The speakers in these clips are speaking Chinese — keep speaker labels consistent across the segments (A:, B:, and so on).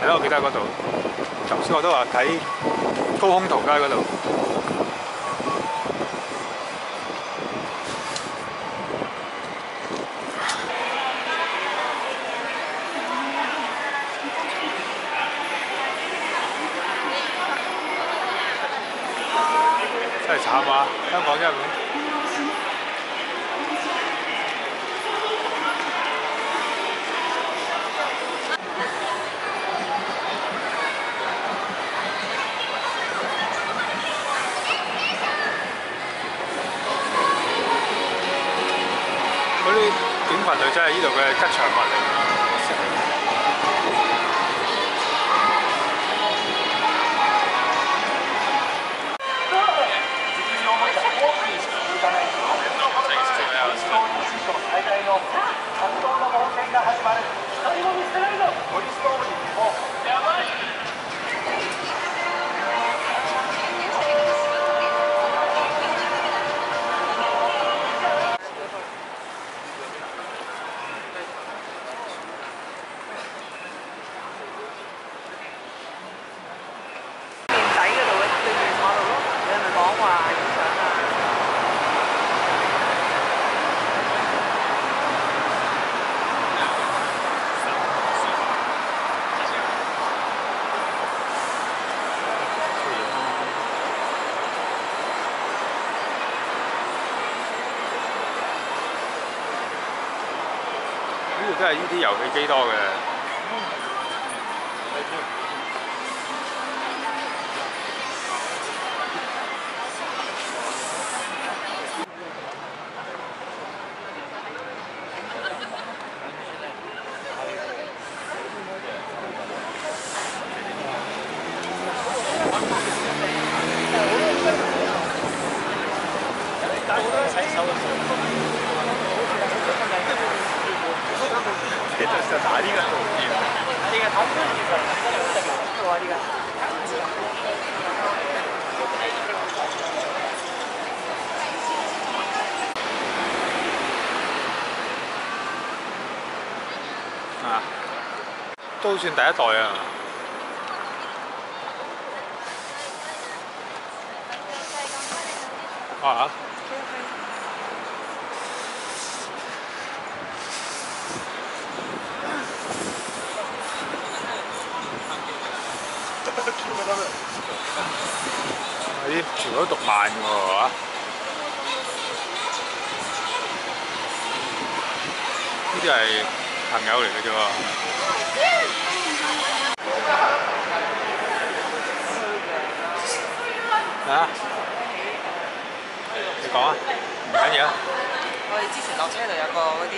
A: 係咯，我記得嗰度。頭先我都話睇高空圖街嗰度。真係慘啊！香港真係短裙就真係呢度嘅吉祥物嚟。
B: 最大の感動の冒険が始まる。一人も見捨てないぞ。トイ・ストーリー
A: 都係呢啲遊戲機多嘅。就打呢個
C: 我呢個
A: 啊，都算第一代啊。啊！啲全部都讀慢喎嚇，呢啲係朋友嚟嘅啫喎。啊？你講啊，唔緊要。
C: 我哋之前落車就有個嗰啲，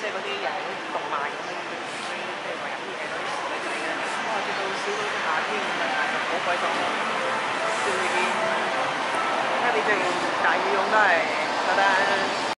C: 即係嗰啲人啊，好鬼凍啊！笑呢啲，睇下你最大羽絨都係覺得。